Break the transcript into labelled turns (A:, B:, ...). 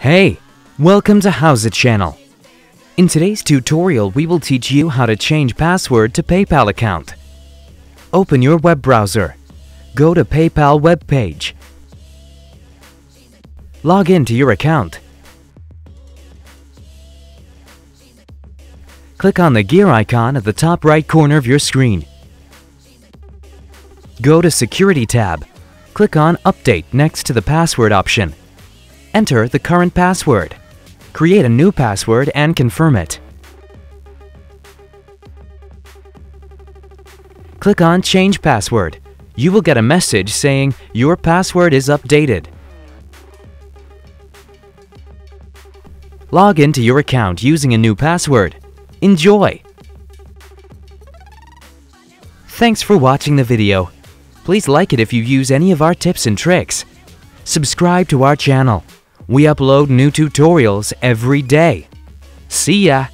A: Hey, welcome to HOWZA channel. In today's tutorial, we will teach you how to change password to PayPal account. Open your web browser. Go to PayPal web page. Log in to your account. Click on the gear icon at the top right corner of your screen. Go to Security tab. Click on Update next to the password option. Enter the current password. Create a new password and confirm it. Click on Change Password. You will get a message saying your password is updated. Log into your account using a new password. Enjoy! Thanks for watching the video. Please like it if you use any of our tips and tricks. Subscribe to our channel. We upload new tutorials every day. See ya!